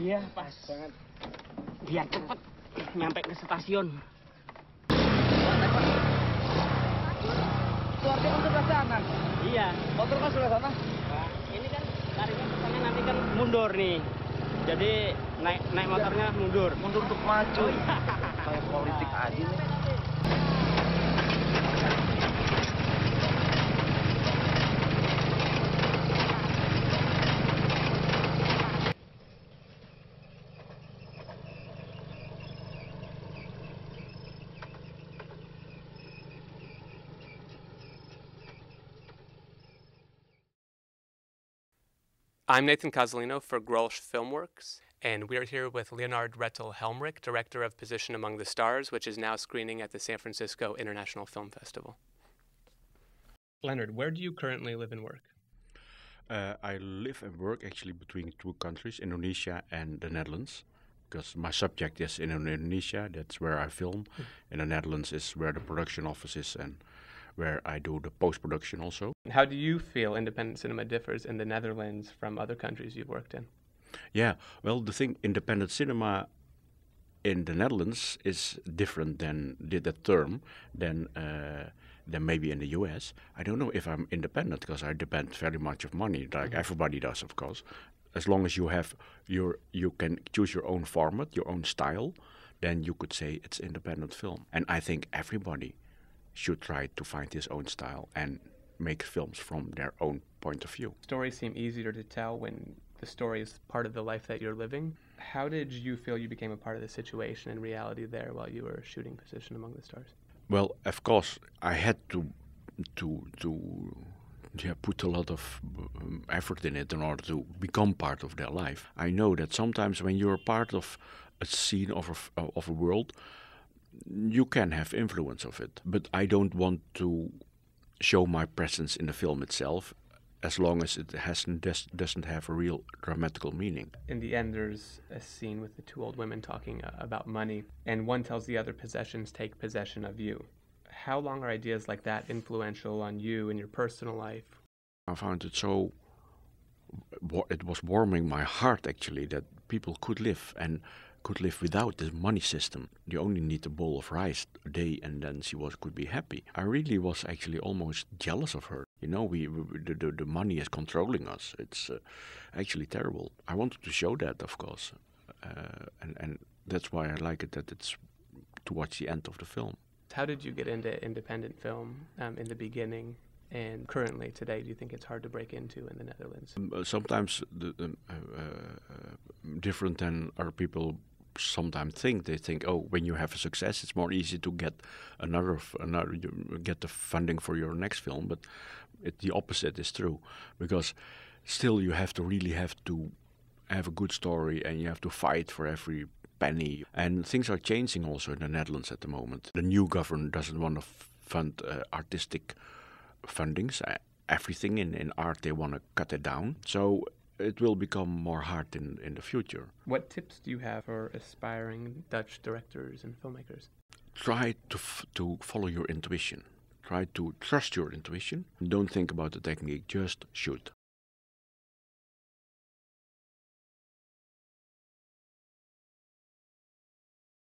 Iya, pas banget. Biar cepet nyampe ke stasiun. Itu artinya untuk ke sana. Iya. Motor kan sudah sana. Nah, ini kan tarifnya kesannya nanti kan mundur nih. Jadi naik naik motornya mundur. Mundur untuk maju. Oh, iya. Kayak politik aja nih. I'm Nathan Casalino for Grolsch Filmworks, and we're here with Leonard Retel Helmrich, director of Position Among the Stars, which is now screening at the San Francisco International Film Festival. Leonard, where do you currently live and work? Uh, I live and work actually between two countries, Indonesia and the Netherlands, because my subject is in Indonesia. That's where I film, and the Netherlands is where the production office is and where I do the post production also. How do you feel independent cinema differs in the Netherlands from other countries you've worked in? Yeah, well, the thing, independent cinema in the Netherlands is different than the, the term than uh, than maybe in the US. I don't know if I'm independent because I depend very much of money, like everybody does, of course. As long as you have your, you can choose your own format, your own style, then you could say it's independent film. And I think everybody should try to find his own style and make films from their own point of view. Stories seem easier to tell when the story is part of the life that you're living. How did you feel you became a part of the situation and reality there while you were shooting Position Among the Stars? Well, of course, I had to to to yeah, put a lot of um, effort in it in order to become part of their life. I know that sometimes when you're part of a scene of a, of a world, you can have influence of it. But I don't want to show my presence in the film itself, as long as it hasn't does, doesn't have a real dramatical meaning. in the end, there's a scene with the two old women talking uh, about money, and one tells the other possessions take possession of you. How long are ideas like that influential on you in your personal life? I found it so. It was warming my heart actually that people could live and could live without this money system. You only need a bowl of rice a day, and then she was could be happy. I really was actually almost jealous of her. You know, we, we the, the the money is controlling us. It's uh, actually terrible. I wanted to show that, of course, uh, and and that's why I like it that it's towards the end of the film. How did you get into independent film um, in the beginning? And currently, today, do you think it's hard to break into in the Netherlands? Um, uh, sometimes the, uh, uh, different than other people sometimes think. They think, oh, when you have a success, it's more easy to get another, another, get the funding for your next film. But it, the opposite is true, because still you have to really have to have a good story, and you have to fight for every penny. And things are changing also in the Netherlands at the moment. The new government doesn't want to fund uh, artistic fundings. Everything in, in art, they want to cut it down. So it will become more hard in, in the future. What tips do you have for aspiring Dutch directors and filmmakers? Try to, f- to follow your intuition. Try to trust your intuition. Don't think about the technique, just shoot.